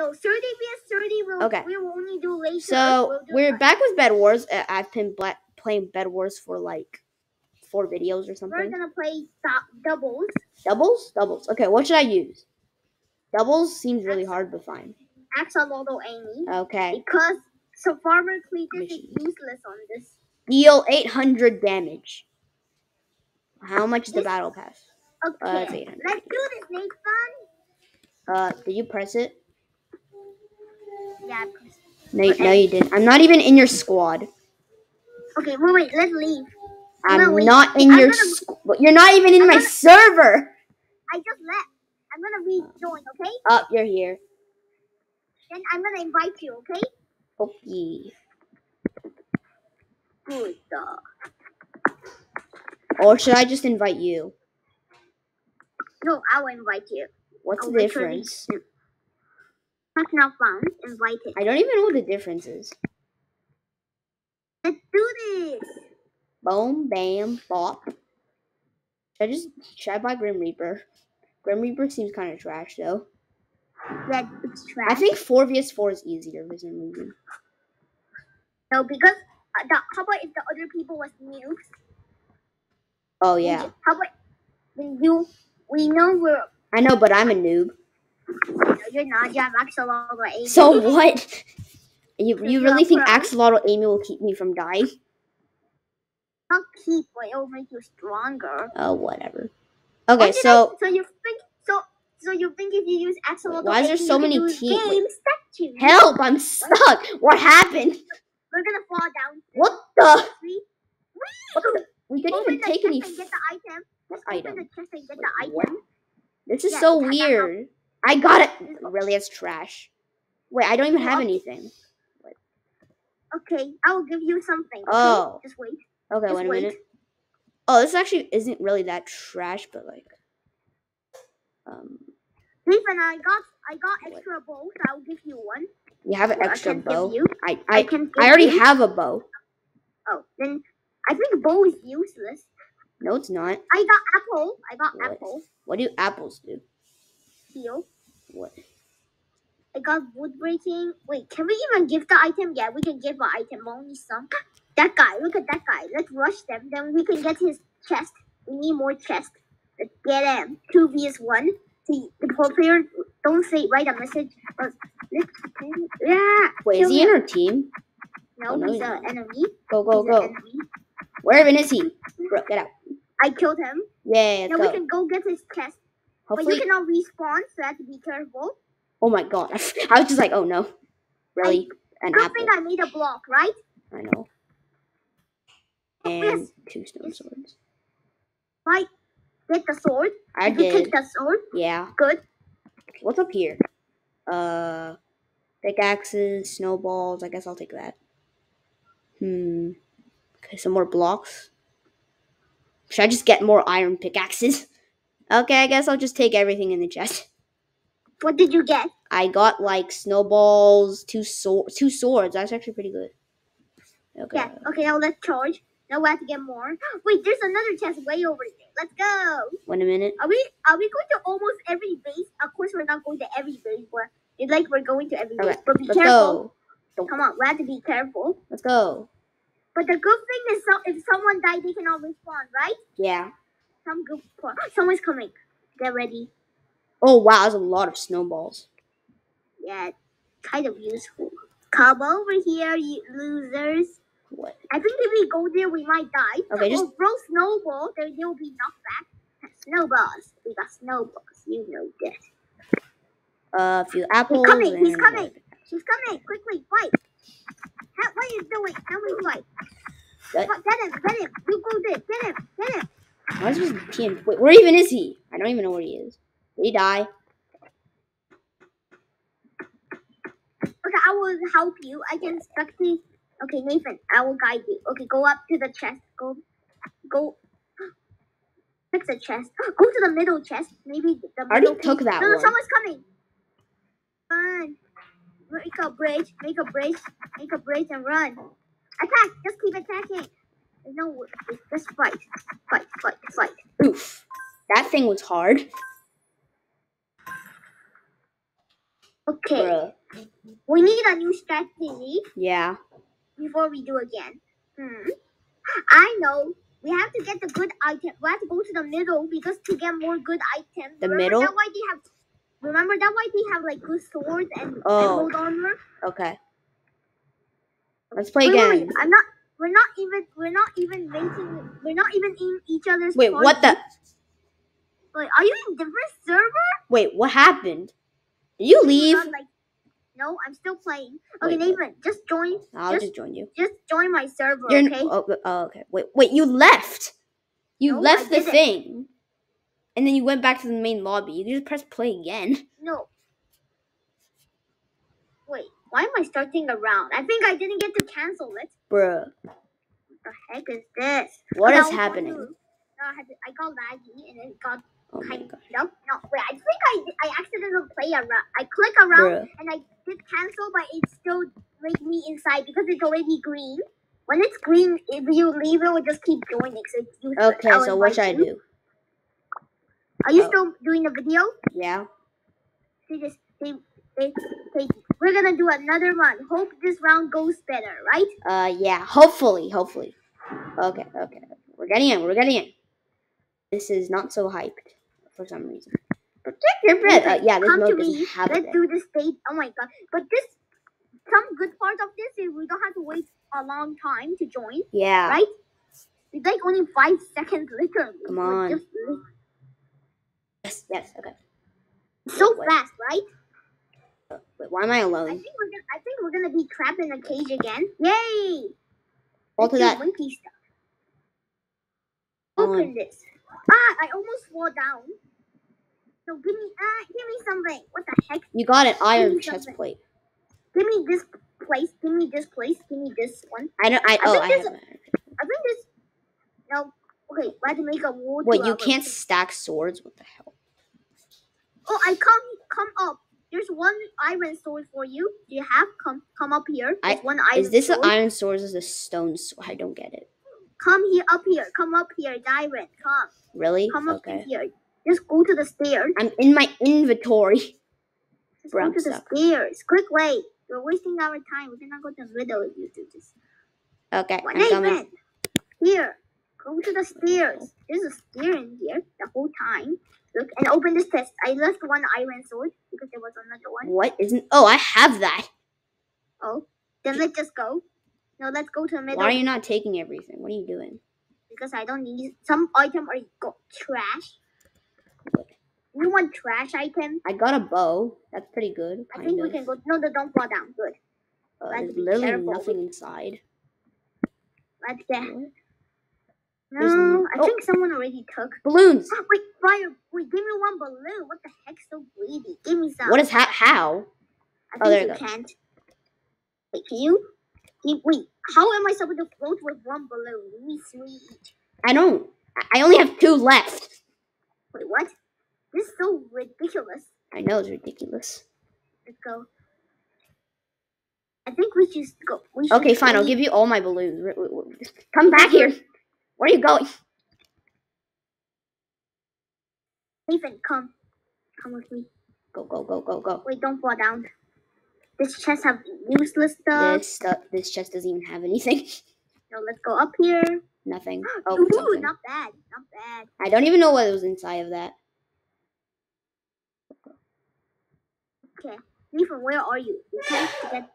No, 30 vs 30 we'll, Okay. we will only do later. So We'll do we're like- back with Bed Wars. Uh, I've been bla- playing Bed Wars for like four videos or something. We're gonna play doubles. Doubles, doubles. Okay, what should I use? Doubles seems really hard, but fine. Axolotl Amy. Okay, Because so Farmer Cletus is useless on this. deal 800 damage. How much is the battle pass? Okay. Uh, Let's do this, Nathan. Uh, did you press it? Yeah. press- No, no, you didn't. I'm not even in your squad. Okay, wait, wait, let's leave. I'm No, wait, not wait, in I'm your. gonna- Squ- you're not even in I'm my gonna- server. I just left. I'm gonna rejoin, okay? Up, you're here. Then I'm gonna invite you, okay? Okay. Good. Or should I just invite you? no, I will invite you. What's I'll the difference? Fun. Invited. I don't even know what the difference is. Let's do this. Boom, bam, bop. Should I just should I buy Grim Reaper? Grim Reaper seems kind of trash though. Red it's trash. I think four vs four is easier for some reason. no, because uh, the, how about if the other people was new? Oh yeah, How about when you? We know we're. I know, but I'm a noob. No, you're not. You have axolotl Amy. So what? You you really think pro. Axolotl Amy will keep me from dying? Not keep, but it'll make you stronger. Oh whatever. What Okay, so so you think so? So you think if you use axolotl? Why is there Amy, so many do team- help! I'm stuck. What happened? We're gonna fall down. What the? Three. What the? We didn't even take any. get the item. What Just open item? the chest and get the What? item. This is Yeah, so that um, weird. I got it. Really, it's trash. Wait, I don't even have What? anything. Okay, I will give you something. Okay? Oh. Just wait. Okay, Just wait a wait. minute. Oh, this actually isn't really that trash, but like, um, Nathan, I got I got What? extra bows. I'll give you one. you have an Well, extra I bow. I I, I can. I already you. have a bow. Oh, then I think bow is useless. No, it's not. I got apple. I got What? apple. What do apples do? Heal. What? I got wood breaking. Wait, can we even give the item? Yeah, we can give an item. Only some. That guy. Look at that guy. Let's rush them. Then we can get his chest. We need more chest. Let's get him. Two vs one. See, the pro player don't say write a message. But let's yeah. Wait, is he in our team? No, Oh, no, he's an enemy. Go go He's go! Where even is he? Bro, get out! I killed him. Yeah, Now let's we can go get his chest. But you cannot respawn, so to be careful. Oh my god! I was just like, oh no, really? An Good apple? thing I made a block, right? I know. And yes. two stone Yes. swords. Right. Get the sword. I Did you take the sword? Yeah. Good. What's up here? Uh, pickaxes, snowballs. I guess I'll take that. Hmm. Okay, some more blocks. Should I just get more iron pickaxes? Okay, I guess I'll just take everything in the chest. What did you get? I got like snowballs, two sword, two swords. That's actually pretty good. Okay. Yeah. Okay, now let's charge. Now we have to get more. Wait, there's another chest way over there. Let's go. Wait a minute. Are we are we going to almost every base? Of course we're not going to every base, but it's like we're going to every base. Okay, But be Let's careful. go. Come on, we have to be careful. Let's go. But the good thing is, so, if someone died, they cannot respawn, right? Yeah. Some good. part. Someone's coming. Get ready. Oh wow, that's a lot of snowballs. Yeah, kind of useful. Come over here, you losers. What? I think if we go there, we might die. Okay, just- oh, throw snowball. There will be knockback. Snowballs. We got snowballs. You know that. Uh, a few apples. coming, he's coming. She's coming. Quickly, fight. Ha- what are you doing? How me fight. Get him. Get him. You go there. Get him. Get him. Why is team? Wait, where even is he? I don't even know where he is. Did he die? Okay, I will help you. I can spectate. Okay, Nathan, I will guide you. Okay, go up to the chest. Go, go. Fix the chest. Go to the middle chest. Maybe the I already took that no, no, someone's coming. Run. Make a bridge. Make a bridge. Make a bridge and run. Attack. Just keep attacking. No. Just fight. Fight. Fight. Fight. Oof. That thing was hard. Okay. Bruh. We need a new strategy Yeah. before we do again. Hmm. I know. We have to get the good item. We have to go to the middle because to get more good items. The remember middle? That why they have. Remember that why they have like good swords and Oh. emerald armor. Okay. Let's play wait, again. wait, I'm not. We're not even. We're not even making. We're not even in each other's. Wait, what the? Wait, are you in different server? Wait, what happened? Did you leave? Not like. No, I'm still playing. Okay, Wait? Nathan, just join. I'll just- just join you. Just join my server, You're okay? oh, oh, okay. Wait, wait. You left. You No, I left the didn't. thing, and then you went back to the main lobby. You just press play again. No. Why am I starting around? I think I didn't get to cancel it. Bruh, What the heck is this? what is happening? to- I, got laggy and it got Oh kind of. no, no. Wait, I think I I accidentally play around. I click around bruh. and I did cancel, but it still made me inside because it's already green. When it's green, if you leave, it will just keep joining. So it's useless. Okay, I'll so what should I do? Are you Oh. still doing the video? Yeah. They just they they they. We're gonna do another one. Hope this round goes better, right? Uh, yeah. Hopefully, hopefully. Okay, okay. We're getting in. We're getting in. This is not so hyped for some reason. Protect your breath. Uh, yeah, this Come to mode me. doesn't have Let's it. do the stage. Oh my god! But this some good part of this is we don't have to wait a long time to join, Yeah. right? It's like only five seconds literally. Come on. Just Yes. Yes. Okay. so Wait. fast, right? Wait, why am I I alone? think we're gonna. I think we're gonna be trapped in a cage again. Yay! All to that. winky stuff. Open this. Ah! I almost fall down. So give me ah, give me something. What the heck? You got an iron chest something. plate. Give me this place. Give me this place. Give me this one. I don't. I, I oh, think I have. a- I think this. No. Okay, we have to make a wall. Wait, you can't stack swords. What the hell? Oh, I come come up. There's one iron sword for you. Do you have come come up here? I- one iron Is this sword. an iron sword? Or is this a stone sword? I don't get it. Come here, up here. Come up here, Diamond. Come, Really? come up Okay. here. Just go to the stairs. I'm in my inventory. Just Bro, go to the stairs. Quick way. We're wasting our time. We cannot go to the middle if you do this. Okay, What I'm coming. Here. Go to the stairs. There's a spear in here the whole time. Look and open this chest. I left one iron sword because there was another one. What isn't? Oh, I have that. Oh, then let's just go. No, let's go to the middle. Why are you not taking everything? What are you doing? Because I don't need some item are go trash. You want trash item? I got a bow. That's pretty good. I think of. we can go. No, no, don't fall down. Good. Uh, there's literally careful. nothing inside. Let's get. What? No, I oh. think someone already took. Balloons. Oh, wait, fire! Wait, give me one balloon. What the heck? So greedy. Give me some. What is ha- how? I Oh, there you you go. can't. Wait, can you? Can- Wait, how am I supposed to float with one balloon? We need three each. I don't. I- only have two left. Wait, what? This is so ridiculous. I know it's ridiculous. Let's go. I think we should go. We should Okay, fine. I'll give you all my balloons. Come back here. Where are you going? Nathan, come. Come with me. Go, go, go, go, go. Wait, don't fall down. This chest have useless stuff. This stuff. This chest doesn't even have anything. No, let's go up here. Nothing. Oh, Ooh, something. not bad. Not bad. I don't even know what was inside of that. Okay. Nathan, where are you? You get.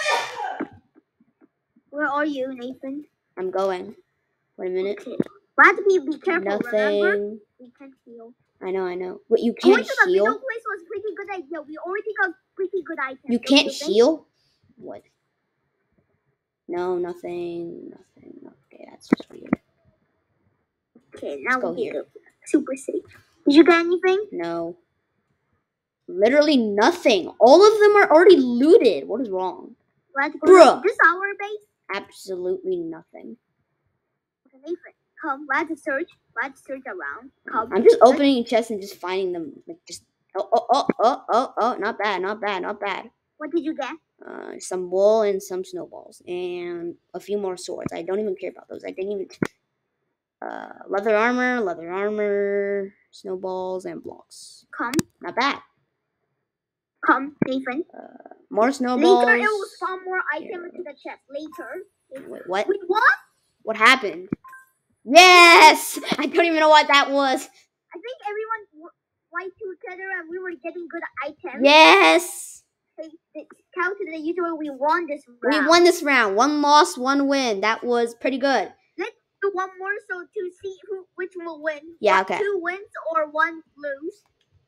Where are you, Nathan? I'm going. Wait a minute. Okay. We have to be, be careful, remember? Nothing. We can't heal. I know, I know. Wait, you can't to the heal? middle place was pretty good idea. We already got pretty good items. You don't can't think? heal? What? No, nothing. Nothing. Okay, that's just weird. Okay, now go we here. go. Super safe. Did you get anything? No. Literally nothing. All of them are already looted. What is wrong? We have go Bruh. This our base. Absolutely nothing. Okay, come. To search. To search around. Come. I'm just Let's- opening chests and just finding them. Like just oh oh oh oh oh oh. Not bad. Not bad. Not bad. What did you get? Uh, some wool and some snowballs and a few more swords. I don't even care about those. I didn't even. Uh, leather armor, leather armor, snowballs, and blocks. Come. Not bad. Come, Nathan. Uh, more snowballs. Later, it will spawn more items into the chest. Later. Wait, what? We won. What happened? Yes! I don't even know what that was. I think everyone w- went together and we were getting good items. Yes! They, they counted the usual. We won this round. We won this round. One loss, one win. That was pretty good. Let's do one more so to see who which will win. Yeah, okay. Two wins or one lose,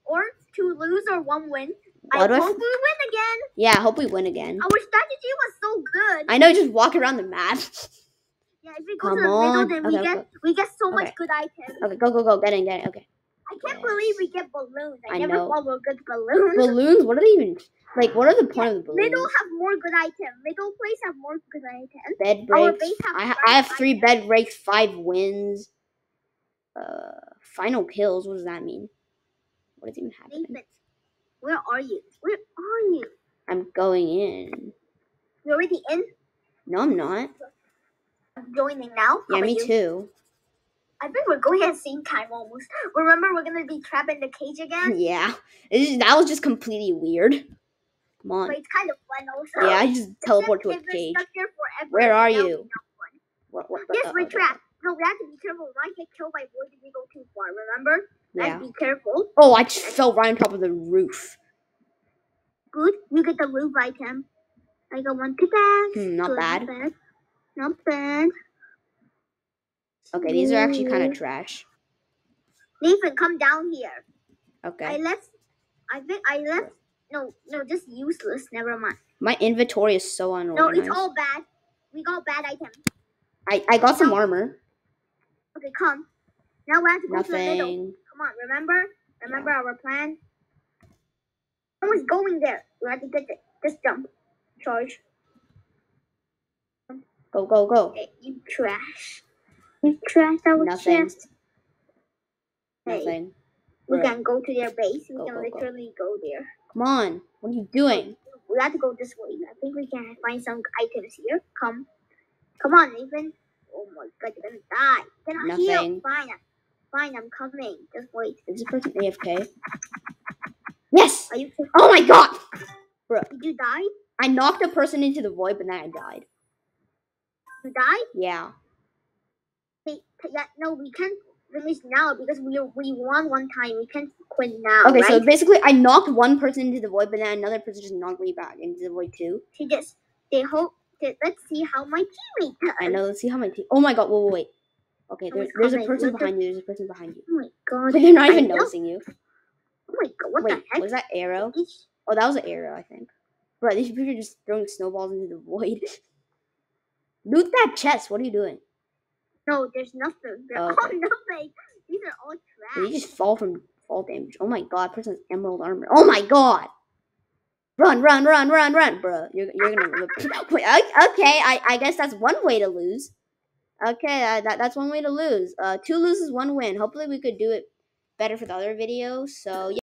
or two lose or one win. What I hope we win again. Yeah, I hope we win again. Our strategy was so good. I know, just walk around the map. yeah, if we go Come to the on. middle, then we Okay, get we get so much good items. Okay, go, go, go. Get in, get in. Okay. I can't Yes. believe we get balloons. I, I never know. thought we would get balloons. Balloons? What are they even? Like, what are the point of the balloons? Middle have more good items. Middle place have more good items. Bed breaks. have I, I have three items. bed breaks, five wins. Uh, final kills. What does that mean? What is even happening? Where are you? Where are you? I'm going in. You already in? No, I'm not. I'm joining now. How Yeah, me you? too. I think we're going at the same time almost. Remember, we're gonna be trapped in the cage again. Yeah, just- that was just completely weird. Come on. But it's kind of fun also. Yeah, I just teleport to a cage. forever, Where are you? What, what, Yes, uh, we're uh, trapped. No, we have to be careful. We might get killed by void if we go too far. Remember? Yeah. to be careful. Oh, I just fell right on top of the roof. Good. You get the roof item. I got one pickaxe. Hmm, not Good, bad. Not bad. Not bad. Okay, these are actually kind of trash. Nathan, come down here. Okay. I left. I think I left. No, no, just useless. Never mind. My inventory is so unorganized. No, it's all bad. We got bad items. I, I got some armor. Okay, come. Now we have to go to the middle. Come on, remember? Remember our plan? Someone's going there. We have to get it. Just jump. Charge. Go, go, go. Okay, you trash. You trash our Nothing. chest. Hey, Nothing. we can go to their base. We Go, can go, go. literally go there. Come on. What are you doing? We have to go this way. I think we can find some items here. Come. Come on, Nathan. Oh my god, you're gonna die. Get out here. Nothing. Fine. Fine, I'm coming. Just wait. Is this person AFK? Yes! Are you Oh my god! Bro. Did you die? I knocked a person into the void, but then I died. You died? Yeah. Wait, yeah, no, we can't finish now because we we won one time. We can't quit now. Okay, so basically, I knocked one person into the void, but then another person just knocked me back into the void too. She just they hope let's see how my teammate does. I know. Let's see how my team. Oh my god! Wait, wait, wait. Okay, oh there's, Someone's there's a person behind you. There's a person behind you. Oh my god. But they're not even noticing you. Oh my god, what Wait, the heck? was that arrow? Oh, that was an arrow, I think. Bro, these people are just throwing snowballs into the void. Loot that chest. What are you doing? No, there's nothing. There's Oh, all oh, okay. nothing. These are all trash. you just fall from fall damage? Oh my god, person's emerald armor. Oh my god! Run, run, run, run, run, bro. You're, you're gonna. Wait, okay, I, I guess that's one way to lose. Okay, uh, that, that's one way to lose. Uh, two loses, one win. Hopefully, we could do it better for the other video. So, yeah.